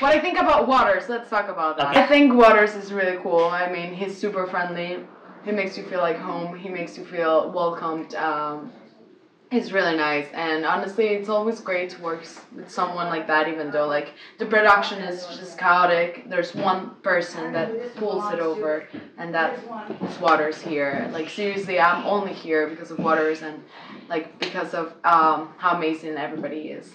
what I think about Waters, let's talk about that. Okay. I think Waters is really cool. I mean, he's super friendly. He makes you feel like home. He makes you feel welcomed. Um, he's really nice, and honestly, it's always great to work with someone like that. Even though like the production is just chaotic, there's one person that pulls it over, and that's Waters here. Like seriously, I'm only here because of Waters and like because of um, how amazing everybody is.